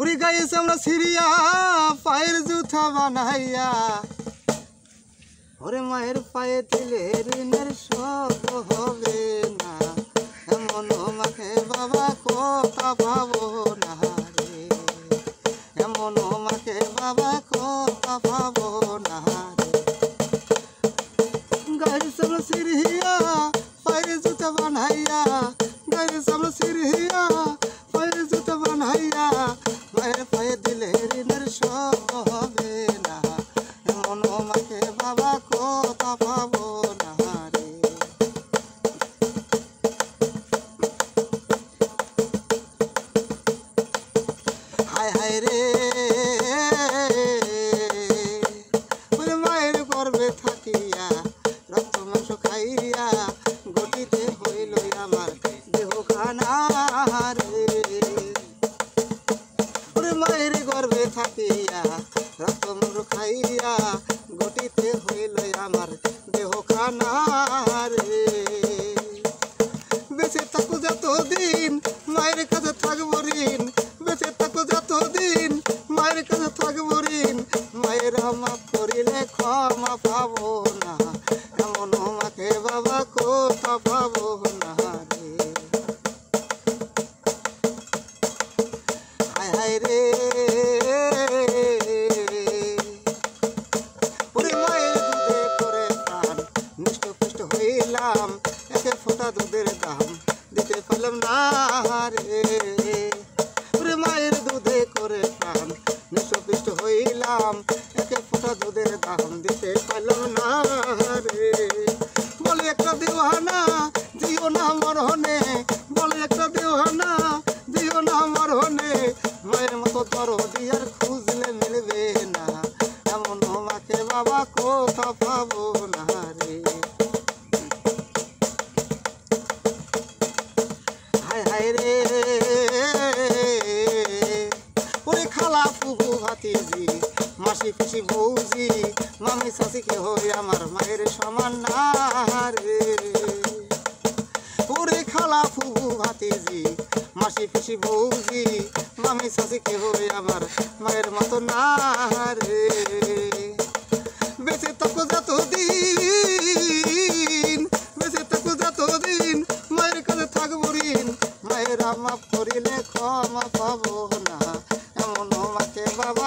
উড়ি গাইছে আমরা সিরিয়া, পায়ের জুথা বানাইয়া। ওরে মায়ের পায়ে দিলে ঋণের সব হবে না। এমন মাকে বাবা কথা ভাবো না রে। এমন মাকে বাবা কথা ভাবো না গায়ের সামনে সিরিয়া, পায়ের জুতা বানাইয়া। গায়ের সামনে সিরিয়া এমন মাকে বাবা কথা মায়ের গর্বে থাকিয়া, রক্ত মাংস খাইয়া গটিতে হইল আমার দেহ খানা রে। বেঁচে থাকো যতদিন, মায়ের কাছে থাকব ঋণ। বেঁচে থাকো যতদিন, মায়ের কাছে থাকব ঋণ। মায়ের মাফ করিলে ক্ষমা পাবো। দুধের দাম দিতে পারলাম না রে। মায়ের দুধে করে প্রাণ নিষ্ঠ পুষ্ট হইলাম। একে ফোটা দুধের দাম দিতে পারলাম না রে। বলে একটা দেওয়ানা, দিও না মরহনে। বলে একটা দেওয়ানা, দিও না মরহনে। মায়ের মতো ধরো দিয়ার খালা ফুবু ভাতিজি মাসি পিসি বৌজি মামি শাসিকে হই আমার মায়ের সমান না রে। ওরে খালা ফুবু ভাতিজি মাসি পিসি বৌজি মামি শাসিকে হই আমার মায়ের মতো না রে। বেঁচে থাকো যতদিন, বেঁচে থাকো যতদিন, মায়ের কাছে থাকব ঋণ, মায়ের মাফ করিলে ক্ষমা পাবো না।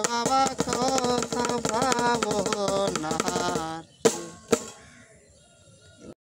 ಬಾಬಾ